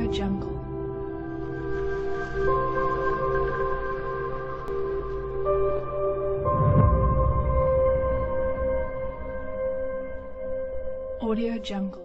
Audio Jungle. Audio Jungle.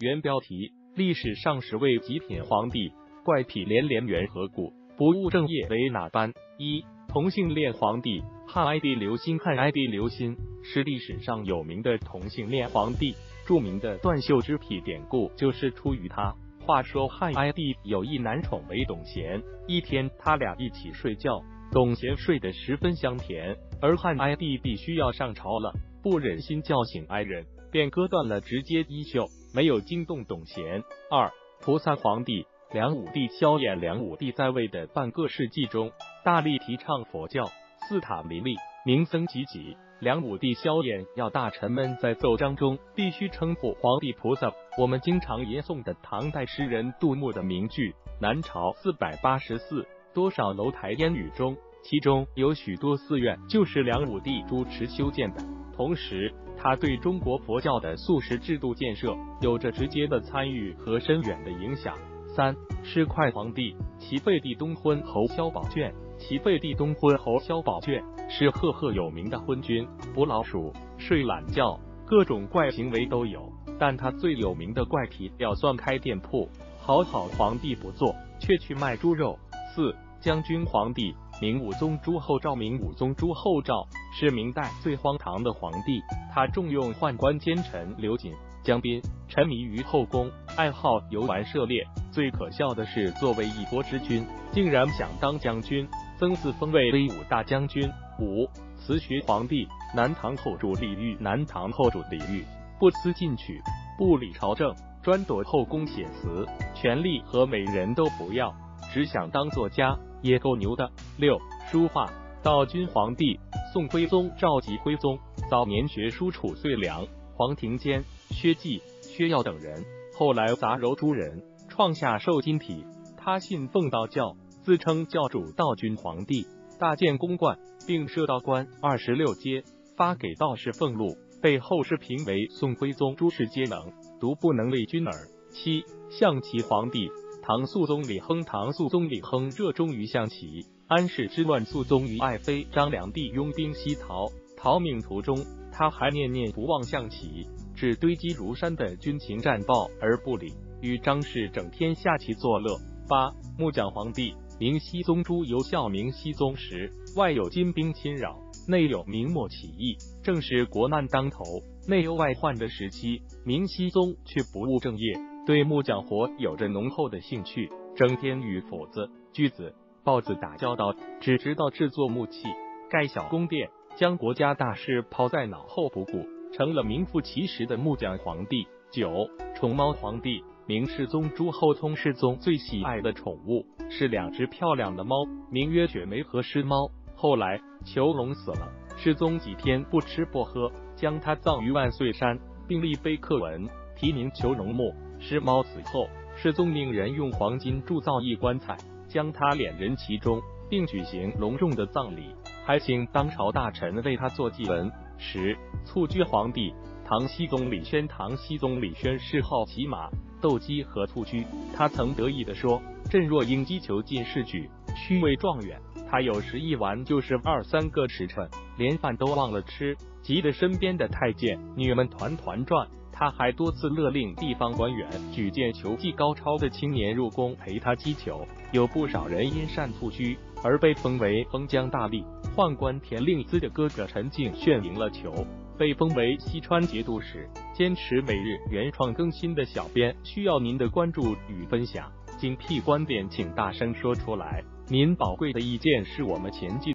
原标题：历史上十位极品皇帝，怪癖连连缘何故？不务正业为哪般？一、同性恋皇帝汉哀帝刘欣。汉哀帝刘欣是历史上有名的同性恋皇帝，著名的断袖之癖典故就是出于他。话说汉哀帝有一男宠为董贤，一天他俩一起睡觉，董贤睡得十分香甜，而汉哀帝必须要上朝了，不忍心叫醒爱人，便割断了直接衣袖，没有惊动董贤。二、菩萨皇帝梁武帝萧衍。梁武帝在位的半个世纪中，大力提倡佛教，寺塔林立，名僧济济。梁武帝萧衍要大臣们在奏章中必须称呼皇帝菩萨。我们经常吟诵的唐代诗人杜牧的名句“南朝四百八十寺，多少楼台烟雨中”，其中有许多寺院就是梁武帝主持修建的。同时，他对中国佛教的素食制度建设有着直接的参与和深远的影响。三、是快皇帝齐废帝东昏侯萧宝卷。其废帝东昏侯萧宝卷是赫赫有名的昏君，捕老鼠、睡懒觉，各种怪行为都有。但他最有名的怪癖要算开店铺，好好皇帝不做，却去卖猪肉。四、将军皇帝明武宗朱厚照。明武宗朱厚照是明代最荒唐的皇帝，他重用宦官奸臣刘瑾、江彬，沉迷于后宫，爱好游玩涉猎。最可笑的是，作为一国之君，竟然想当将军。曾自封为威武大将军。五、慈学皇帝南唐后主李煜。南唐后主李煜不思进取，不理朝政，专躲后宫写词，权力和美人都不要，只想当作家，也够牛的。六、书画道君皇帝宋徽宗。赵佶徽宗早年学书褚遂良、黄庭坚、薛稷、薛曜等人，后来杂糅诸人，创下瘦金体。他信奉道教。自称教主道君皇帝，大建宫观，并设道观二十六阶，发给道士俸禄，被后世评为宋徽宗诸事皆能，独不能为君耳。七象棋皇帝唐肃宗李亨，唐肃宗李亨热衷于象棋。安史之乱，肃宗与爱妃张良娣拥兵西逃，逃命途中，他还念念不忘象棋，只堆积如山的军情战报而不理，与张氏整天下棋作乐。八木匠皇帝。明熹宗朱由校，明熹宗时，外有金兵侵扰，内有明末起义，正是国难当头、内忧外患的时期。明熹宗却不务正业，对木匠活有着浓厚的兴趣，整天与斧子、锯子、刨子打交道，只知道制作木器、盖小宫殿，将国家大事抛在脑后不顾，成了名副其实的木匠皇帝。九宠猫皇帝。明世宗朱厚熜世宗最喜爱的宠物是两只漂亮的猫，名曰雪梅和狮猫。后来囚龙死了，世宗几天不吃不喝，将它葬于万岁山，并立碑刻文，题名囚龙墓。狮猫死后，世宗命人用黄金铸造一棺材，将它敛人其中，并举行隆重的葬礼，还请当朝大臣为他做祭文。十蹴鞠皇帝唐僖宗李轩，唐僖宗李轩谥号骑马。斗鸡和蹴鞠，他曾得意地说：“朕若应击球进士举，须为状元。”他有时一玩就是二三个时辰，连饭都忘了吃，急得身边的太监女们团团转。他还多次勒令地方官员举荐球技高超的青年入宫陪他击球，有不少人因善蹴鞠而被封为封疆大吏。宦官田令孜的哥哥陈敬炫赢了球。被封为西川节度使，坚持每日原创更新的小编需要您的关注与分享，精辟观点请大声说出来，您宝贵的意见是我们前进。